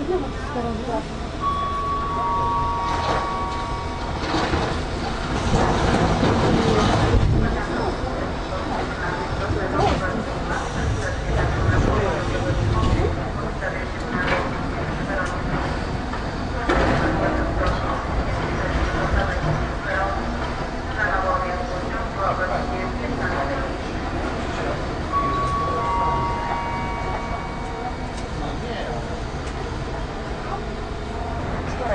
腕も力強い。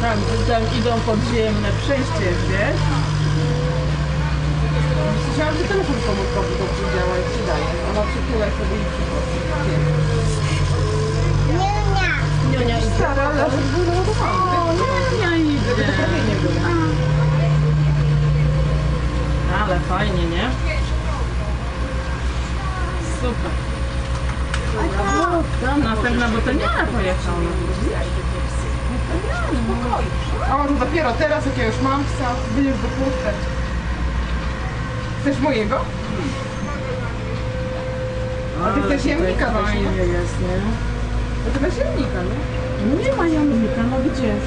Tam, tam idą podziemne przejście, wiesz? Myślałam, że telefon komórkowy dobrze działa i się daje. Ona przytula sobie i przychodzi. Nie, nie. Nionia i stara, ale był załadowany. O, Nionia idzie. Żeby trafienie było. Ale fajnie, nie? Super. A co? Tam następna botaniara pojechała. Dopiero teraz, jak ja już mam psa, będziesz dopuszczać. Chcesz mojego? A ty chcesz jamnika też, Fajnie nie? jest, nie? A ty weź jamnika, nie? Nie ma jamnika, no gdzież?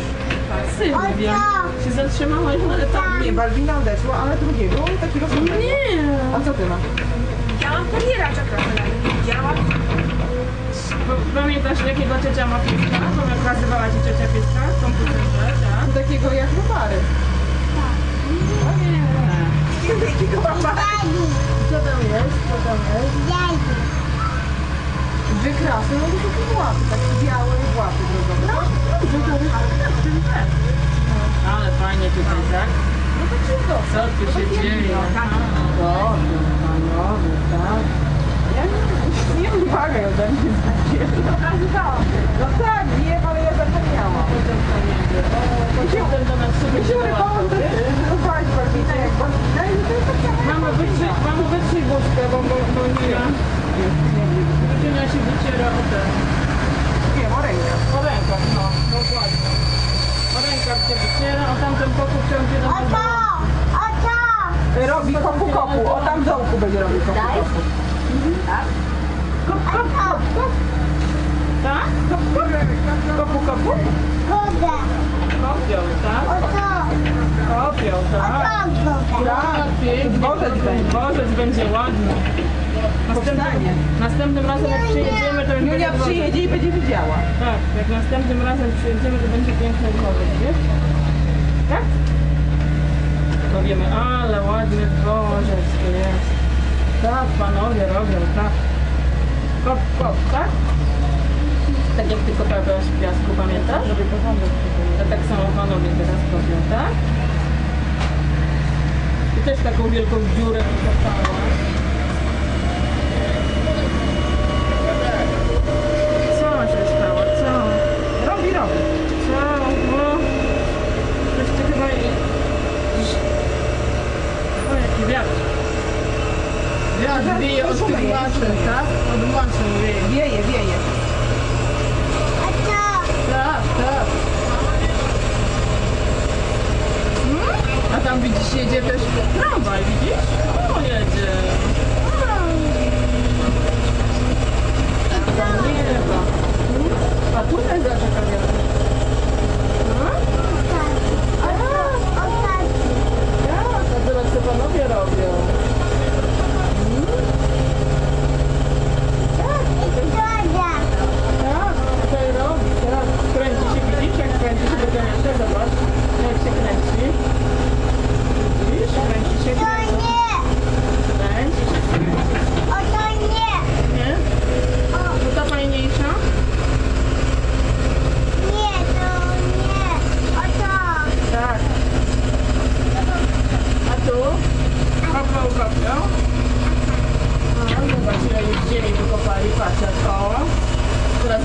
Sylwia, Ojca. się zatrzymałaś na etapie. Nie, Balbina odeszła, ale drugiego, takiego samego. Nie! A co ty masz? Ja mam kuriera czekam. Działa. P- Pamiętasz jakiego ciocia ma pieska? Nazywała ci ciocia pieska w komputerze, tak? Takiego jak robary. O nie! Jaju. Co tam jest? Co tam jest? Jaju. Dwie krasy, no to takie łapy, takie białe łapy drogowe. No. Ale fajnie tutaj, tak? No to ci to. Co tu się dzieje? Dobrze, panowie, tak? Ja nie, nie wymagaj ode mnie No tak, wiem, ale ja zapomniałam. Potem do nas rybało też zobacz Balbina, jak Balbina i to jest tak samo. Mamo, wytrzyj, mamo, wytrzyj wódkę, bo, bo, bo Nina, Nina się wyciera o ten. Nie, o rękę. O rękach, no, dokładnie. O rękach się wyciera, a tamten pokój ciągnie do co? A co? Robi kopu kopu, o tam dołku będzie robił kopu kopu. Kop, kop, kop, kop, Tak? kop, tak? O co? Kopią, O tak? co chodzę? Tak, pięknie. Dworzec będzie. Będzie ładny. Następnym, razem jak przyjedziemy, to Julia będzie dworzec. przyjedzie i będzie widziała. Tak, jak następnym razem przyjedziemy, to będzie piękny dworzec? Tak? To ale ładny dworzec jest. Tak, panowie robią, tak. Kop, kop, tak? Tak jak ty kopałeś w piasku, pamiętasz? To tak samo panowie teraz kopią, tak? I też taką wielką dziurę wykopałaś. Co się stało? Co? Robi, robi. Co? O, coś ty chyba... i- O, jaki wiatr. Wiatr wieje od tych maszyn, tak? Od maszyn wieje. Wieje, wieje. A co? Tak, tak. Hmm? A tam widzisz, jedzie też tramwaj, widzisz?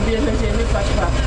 Dia saja.